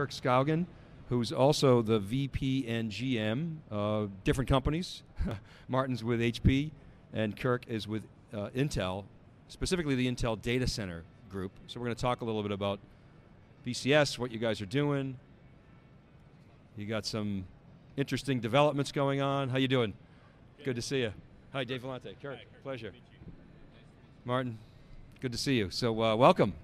Kirk Skaugen, who's also the VP and GM, uh, different companies. Martin's with HP, and Kirk is with uh, Intel, specifically the Intel Data Center Group. So we're going to talk a little bit about BCS, what you guys are doing. You got some interesting developments going on. How you doing? Good, good to see you. Hi, Dave Vellante. Kirk, Hi, Kirk. pleasure. Martin, good to see you. So uh, welcome.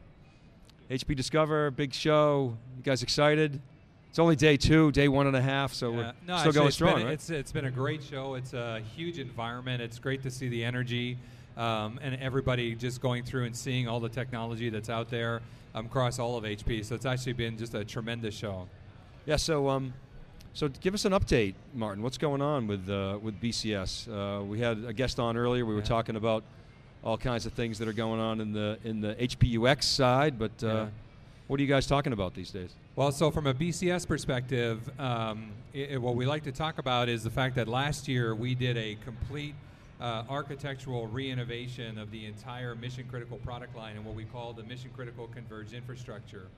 HP Discover, big show. You guys excited? It's only day two, day one and a half, so yeah. we're no, still going strong, been, right? It's, it's been a great show. It's a huge environment. It's great to see the energy um, and everybody just going through and seeing all the technology that's out there um, across all of HP. So it's actually been just a tremendous show. Yeah. So um, so give us an update, Martin. What's going on with uh, with BCS? Uh, we had a guest on earlier. We were talking about all kinds of things that are going on in the in the HPUX side, but uh, yeah. what are you guys talking about these days? Well, so from a BCS perspective, um, it, what we like to talk about is the fact that last year we did a complete uh, architectural re-innovation of the entire mission critical product line and what we call the mission critical converged infrastructure.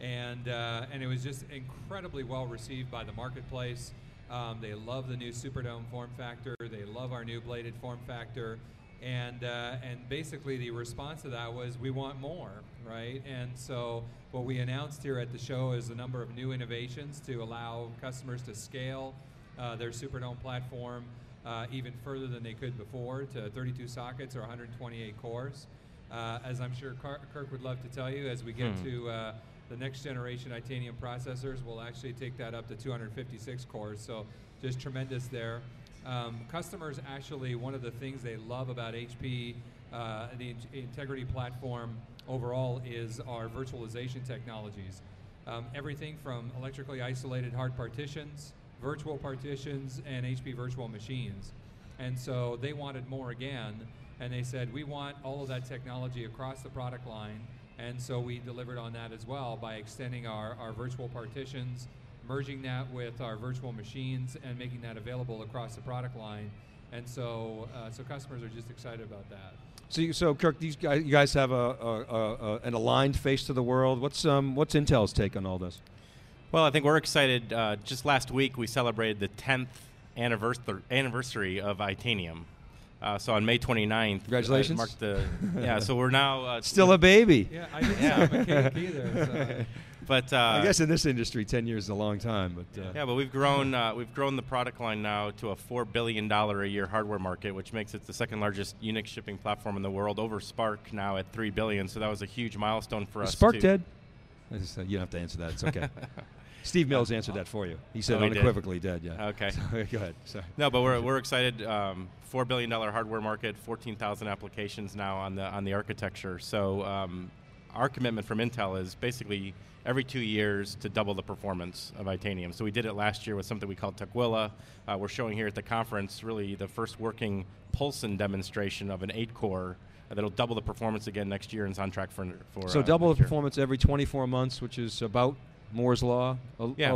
And, uh, and it was just incredibly well received by the marketplace. Um, they love the new Superdome form factor. They love our new bladed form factor. And, uh, and basically the response to that was we want more, right? And so what we announced here at the show is a number of new innovations to allow customers to scale uh, their Superdome platform uh, even further than they could before to 32 sockets or 128 cores. Uh, as I'm sure Kirk would love to tell you, as we get hmm. to uh, the next generation Itanium processors, we'll actually take that up to 256 cores. So just tremendous there. Um, customers actually, one of the things they love about HP, uh, the Integrity platform overall, is our virtualization technologies. Um, everything from electrically isolated hard partitions virtual partitions and HP virtual machines. And so they wanted more again, and they said, we want all of that technology across the product line. And so we delivered on that as well by extending our, our virtual partitions, merging that with our virtual machines, and making that available across the product line. And so, uh, so customers are just excited about that. So, you, so Kirk, these guys, you guys have a, a, a, an aligned face to the world. What's um, what's Intel's take on all this? Well, I think we're excited. Uh, just last week, we celebrated the 10th anniversary, anniversary of Itanium. Uh, so on May 29th, congratulations. Uh, marked the yeah. So we're now uh, still a baby. Yeah, I didn't yeah. have a cake either. So. But uh, I guess in this industry, 10 years is a long time. But uh, yeah, but we've grown uh, we've grown the product line now to a four billion dollar a year hardware market, which makes it the second largest Unix shipping platform in the world, over SPARC now at three billion. So that was a huge milestone for is us. SPARC too. dead? Just, you don't have to answer that. It's okay. Steve Mills answered that for you. He said oh, unequivocally did. dead. Yeah. Okay. So, go ahead. Sorry. No, but we're, we're excited. Um, Four billion dollar hardware market, fourteen thousand applications now on the on the architecture. So um, our commitment from Intel is basically every two years to double the performance of Itanium. So we did it last year with something we called Tukwila. Uh, we're showing here at the conference really the first working Poulson demonstration of an eight-core that'll double the performance again next year and is on track for. for so uh, double the year. performance every 24 months, which is about Moore's law. yeah.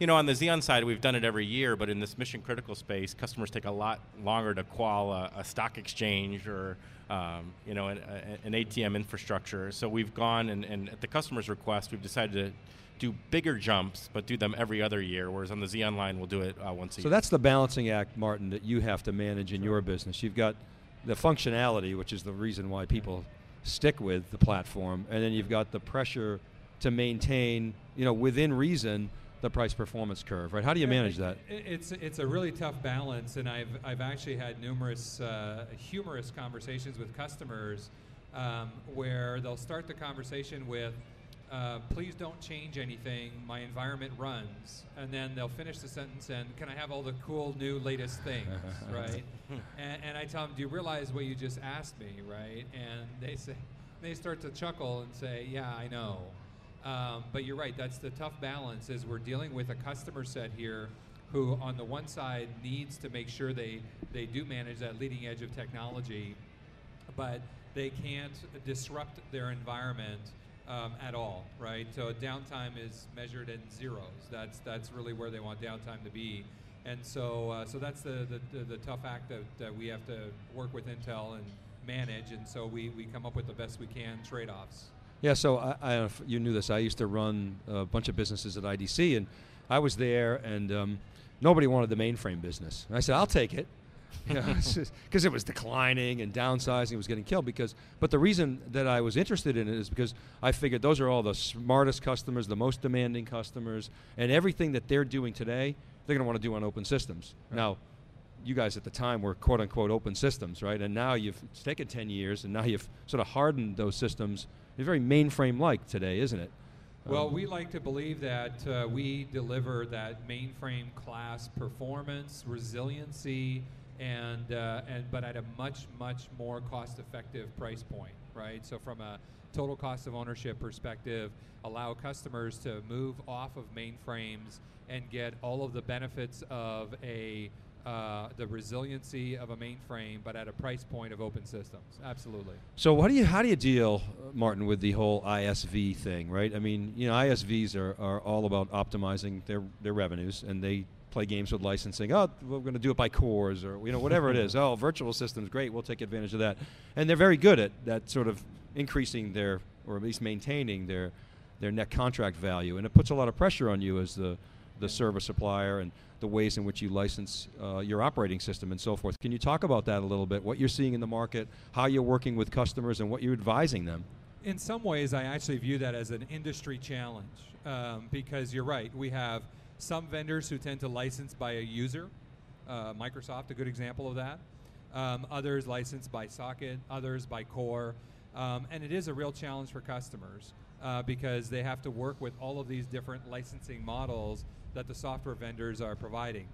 you know, on the Xeon side, we've done it every year, but in this mission critical space, customers take a lot longer to qual a, a stock exchange or um, you know an, an, ATM infrastructure. So we've gone and, and at the customer's request, we've decided to do bigger jumps, but do them every other year. Whereas on the Xeon line, we'll do it uh, once a so year. So that's the balancing act, Martin, that you have to manage in sure. your business. You've got the functionality, which is the reason why people stick with the platform, and then you've got the pressure to maintain, you know, within reason, the price performance curve, right? How do you manage that? It's it's a really tough balance, and I've I've actually had numerous uh, humorous conversations with customers um, where they'll start the conversation with. Uh, please don't change anything. My environment runs, and then they'll finish the sentence and can I have all the cool new latest things, right? and, and I tell them, do you realize what you just asked me, right? And they say, they start to chuckle and say, yeah, I know. Um, but you're right. That's the tough balance. Is we're dealing with a customer set here who, on the one side, needs to make sure they they do manage that leading edge of technology, but they can't disrupt their environment um, at all, right? So downtime is measured in zeros. That's that's really where they want downtime to be, and so uh, so that's the, the, the, the tough act that, that we have to work with Intel and manage, and so we, we come up with the best we can trade-offs. Yeah, so I, I, if you knew this. I used to run a bunch of businesses at IDC, and I was there, and um, nobody wanted the mainframe business. And I said, I'll take it. Because it was declining and downsizing, it was getting killed. Because, but the reason that I was interested in it is because I figured those are all the smartest customers, the most demanding customers, and everything that they're doing today, they're going to want to do on open systems. Right. Now, you guys at the time were quote unquote open systems, right? And now you've it's taken 10 years, and now you've sort of hardened those systems. It's very mainframe like today, isn't it? Well, um, we like to believe that uh, we deliver that mainframe class performance, resiliency, and uh, and but at a much much more cost-effective price point, right? So from a total cost of ownership perspective, allow customers to move off of mainframes and get all of the benefits of a uh, the resiliency of a mainframe, but at a price point of open systems. Absolutely. So, how do you how do you deal, Martin, with the whole ISV thing? Right? I mean, you know, ISVs are, are all about optimizing their their revenues, and they play games with licensing. Oh, we're going to do it by cores or you know whatever it is. Oh, virtual systems, great. We'll take advantage of that. And they're very good at that sort of increasing their or at least maintaining their their net contract value. And it puts a lot of pressure on you as the the service supplier and the ways in which you license uh, your operating system and so forth. Can you talk about that a little bit? What you're seeing in the market, how you're working with customers, and what you're advising them? In some ways, I actually view that as an industry challenge um, because you're right. We have some vendors who tend to license by a user. Uh, Microsoft, a good example of that. Um, others licensed by socket, others by core. Um, and it is a real challenge for customers uh, because they have to work with all of these different licensing models that the software vendors are providing.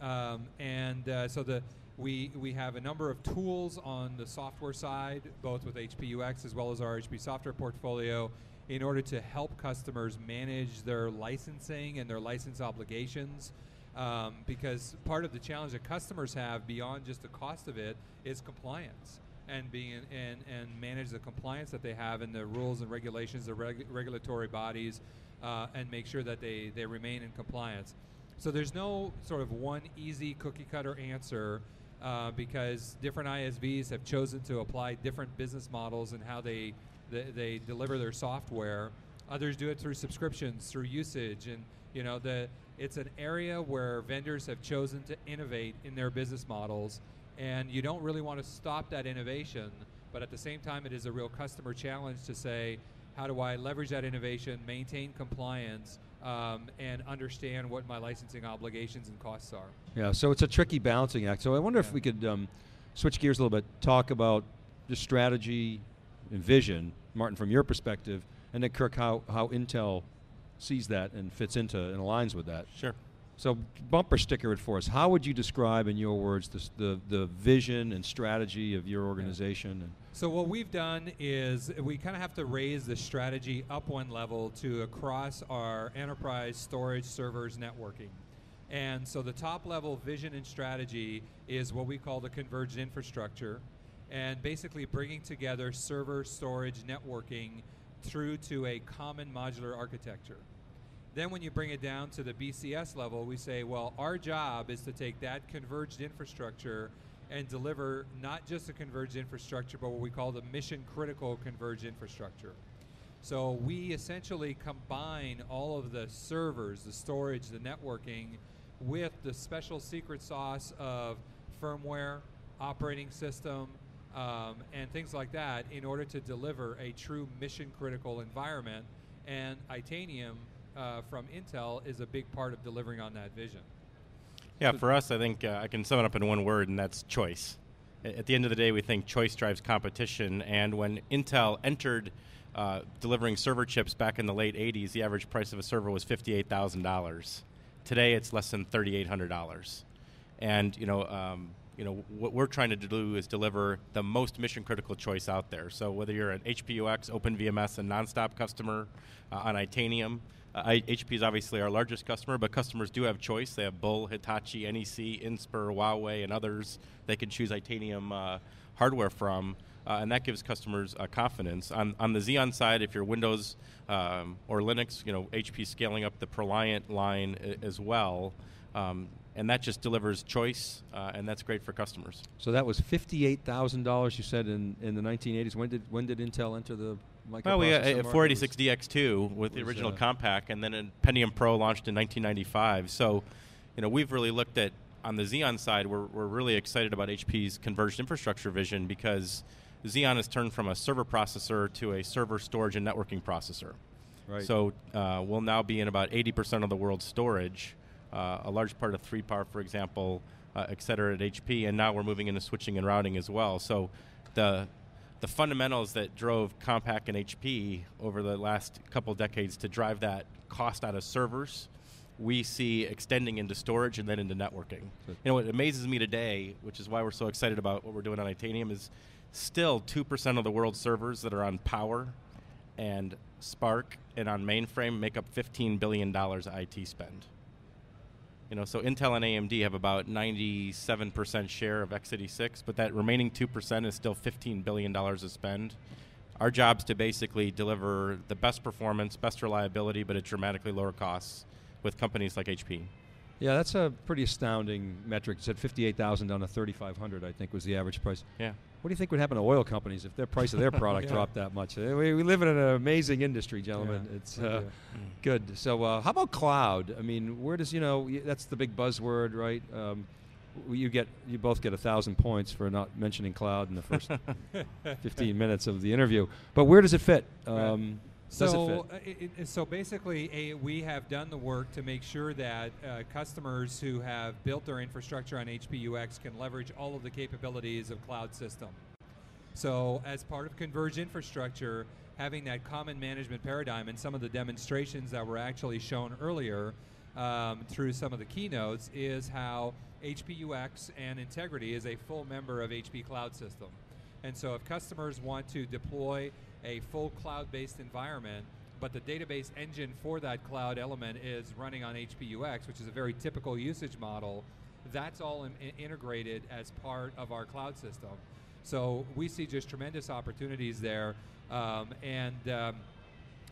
Um, and uh, so the we, we have a number of tools on the software side, both with HPUX as well as our HP software portfolio, in order to help customers manage their licensing and their license obligations. Um, because part of the challenge that customers have beyond just the cost of it is compliance and being and, and manage the compliance that they have in the rules and regulations, the reg- regulatory bodies, uh, and make sure that they, they remain in compliance. So there's no sort of one easy cookie cutter answer uh, because different ISVs have chosen to apply different business models and how they they, they deliver their software. Others do it through subscriptions, through usage, and you know the it's an area where vendors have chosen to innovate in their business models, and you don't really want to stop that innovation. But at the same time, it is a real customer challenge to say, how do I leverage that innovation, maintain compliance, um, and understand what my licensing obligations and costs are? Yeah, so it's a tricky balancing act. So I wonder yeah. if we could um, switch gears a little bit, talk about the strategy, and vision, Martin, from your perspective, and then Kirk, how, how Intel sees that and fits into and aligns with that. Sure. So bumper sticker it for us. How would you describe, in your words, this, the the vision and strategy of your organization? Yeah. So what we've done is we kind of have to raise the strategy up one level to across our enterprise storage servers networking. And so the top level vision and strategy is what we call the converged infrastructure and basically bringing together server, storage, networking through to a common modular architecture. Then, when you bring it down to the BCS level, we say, well, our job is to take that converged infrastructure and deliver not just a converged infrastructure, but what we call the mission critical converged infrastructure. So, we essentially combine all of the servers, the storage, the networking with the special secret sauce of firmware, operating system, um, and things like that in order to deliver a true mission critical environment. And Itanium uh, from Intel is a big part of delivering on that vision. Yeah, for us, I think uh, I can sum it up in one word, and that's choice. At the end of the day, we think choice drives competition. And when Intel entered uh, delivering server chips back in the late 80s, the average price of a server was $58,000. Today, it's less than $3,800. And, you know, um, you know what we're trying to do is deliver the most mission critical choice out there. So whether you're an HPUX, OpenVMS, and nonstop customer uh, on Itanium, uh, HP is obviously our largest customer, but customers do have choice. They have Bull, Hitachi, NEC, Inspur, Huawei, and others they can choose Itanium uh, hardware from. Uh, and that gives customers uh, confidence. On, on the Xeon side, if you're Windows um, or Linux, you know HP scaling up the ProLiant line I- as well. Um, and that just delivers choice, uh, and that's great for customers. So that was fifty-eight thousand dollars. You said in, in the nineteen eighties. When did when did Intel enter the Well, we got a 486 DX2 with the original uh, Compaq, and then a Pentium Pro launched in 1995. So, you know, we've really looked at on the Xeon side. We're, we're really excited about HP's converged infrastructure vision because Xeon has turned from a server processor to a server storage and networking processor. Right. So uh, we'll now be in about 80% of the world's storage, uh, a large part of 3PAR, for example, uh, et cetera, at HP, and now we're moving into switching and routing as well. So the the fundamentals that drove Compaq and HP over the last couple decades to drive that cost out of servers, we see extending into storage and then into networking. You know what amazes me today, which is why we're so excited about what we're doing on Itanium, is still two percent of the world's servers that are on Power and SPARC and on mainframe make up fifteen billion dollars IT spend. You know, so Intel and AMD have about 97% share of x86, but that remaining 2% is still $15 billion of spend. Our job's to basically deliver the best performance, best reliability, but at dramatically lower costs with companies like HP. Yeah, that's a pretty astounding metric. It said 58,000 down to 3,500, I think was the average price. Yeah. What do you think would happen to oil companies if their price of their product Yeah. dropped that much? Uh, We, we live in an amazing industry, gentlemen. Yeah, It's uh, do. good. So, uh, how about cloud? I mean, where does you know that's the big buzzword, right? Um, you get you both get a thousand points for not mentioning cloud in the first 15 minutes of the interview. But where does it fit? Um, does So, it uh, it, it, so basically, a, we have done the work to make sure that uh, customers who have built their infrastructure on HPUX can leverage all of the capabilities of cloud system. So, as part of converged infrastructure, having that common management paradigm and some of the demonstrations that were actually shown earlier um, through some of the keynotes is how HPUX and Integrity is a full member of HP Cloud System. And so, if customers want to deploy a full cloud based environment, but the database engine for that cloud element is running on HPUX, which is a very typical usage model, that's all in- integrated as part of our cloud system. So we see just tremendous opportunities there, um, and um,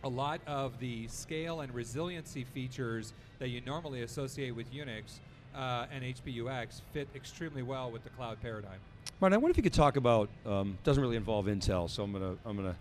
a lot of the scale and resiliency features that you normally associate with Unix uh, and HPUX fit extremely well with the cloud paradigm. Martin, I wonder if you could talk about. Um, doesn't really involve Intel, so I'm gonna I'm gonna,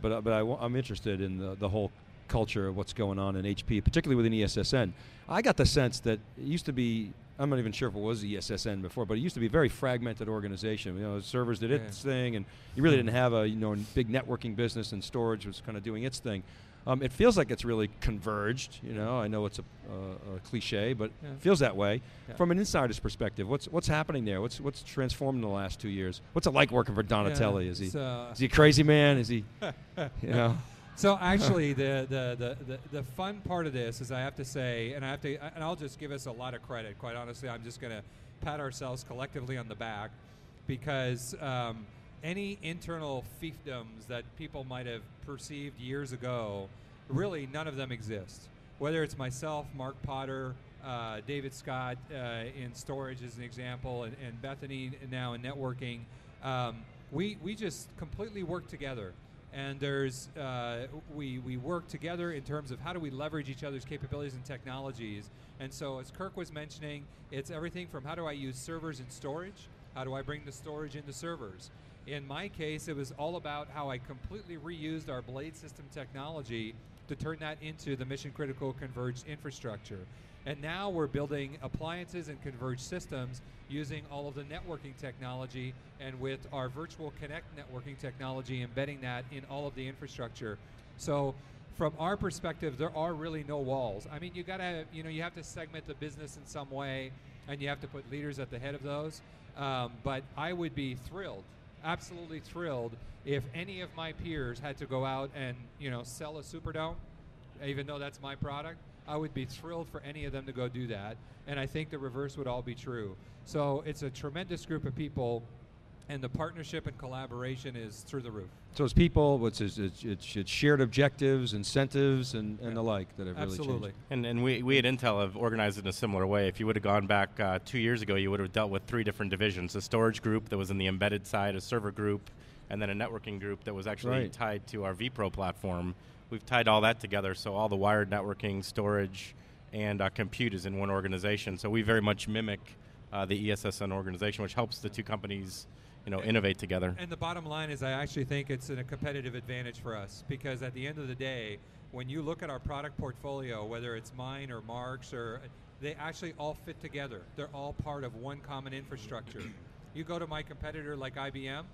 but uh, but I, I'm interested in the, the whole culture of what's going on in HP, particularly within ESSN. I got the sense that it used to be. I'm not even sure if it was ESSN before, but it used to be a very fragmented organization. You know, servers did Yeah. its thing, and you really didn't have a you know big networking business, and storage was kind of doing its thing. Um, it feels like it's really converged. You know, I know it's a, uh, a cliche, but Yeah. it feels that way. Yeah. From an insider's perspective, what's what's happening there? What's what's transformed in the last two years? What's it like working for Donatelli? Is he So- is he a crazy man? Is he you know? So actually, the, the, the, the, the fun part of this is I have to say, and I have to, and I'll just give us a lot of credit. Quite honestly, I'm just going to pat ourselves collectively on the back because um, any internal fiefdoms that people might have perceived years ago, really none of them exist. Whether it's myself, Mark Potter, uh, David Scott uh, in storage as an example, and, and Bethany now in networking, um, we, we just completely work together and there's uh, we we work together in terms of how do we leverage each other's capabilities and technologies. And so, as Kirk was mentioning, it's everything from how do I use servers and storage, how do I bring the storage into servers. In my case, it was all about how I completely reused our blade system technology to turn that into the mission critical converged infrastructure. And now we're building appliances and converged systems using all of the networking technology and with our virtual connect networking technology embedding that in all of the infrastructure. So from our perspective, there are really no walls. I mean, you gotta, you know, you have to segment the business in some way, and you have to put leaders at the head of those. Um, but I would be thrilled, absolutely thrilled, if any of my peers had to go out and, you know, sell a Superdome, even though that's my product. I would be thrilled for any of them to go do that, and I think the reverse would all be true. So it's a tremendous group of people, and the partnership and collaboration is through the roof. So it's people, it's, it's, it's, it's, it's shared objectives, incentives, and, and Yeah. the like that have really Absolutely. changed. And, and we, we at Intel have organized it in a similar way. If you would have gone back uh, two years ago, you would have dealt with three different divisions a storage group that was in the embedded side, a server group, and then a networking group that was actually Right. tied to our vPro platform. We've tied all that together, so all the wired networking, storage, and uh, compute is in one organization. So we very much mimic uh, the ESSN organization, which helps the two companies you know innovate together. And the bottom line is, I actually think it's a competitive advantage for us because at the end of the day, when you look at our product portfolio, whether it's mine or Mark's, or they actually all fit together. They're all part of one common infrastructure. you go to my competitor like IBM,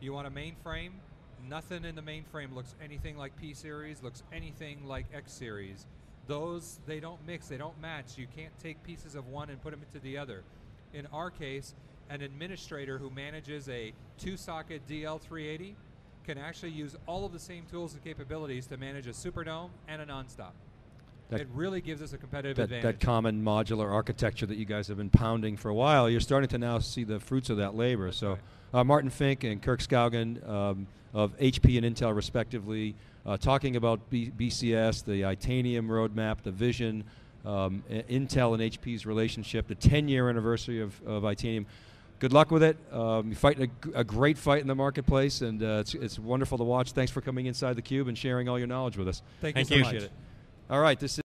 you want a mainframe. Nothing in the mainframe looks anything like P series, looks anything like X series. Those they don't mix, they don't match. You can't take pieces of one and put them into the other. In our case, an administrator who manages a two-socket DL380 can actually use all of the same tools and capabilities to manage a Superdome and a nonstop. That- it really gives us a competitive That, advantage. that common modular architecture that you guys have been pounding for a while, you're starting to now see the fruits of that labor. That's so, right. uh, Martin Fink and Kirk Skaugen um, of HP and Intel, respectively, uh, talking about B- BCS, the Itanium roadmap, the vision, um, Intel and HP's relationship, the 10 year anniversary of, of Itanium. Good luck with it. Um, you're fighting a great fight in the marketplace, and uh, it's, it's wonderful to watch. Thanks for coming inside the cube and sharing all your knowledge with us. Thank, Thank you so you. much. Appreciate it. All right, this is.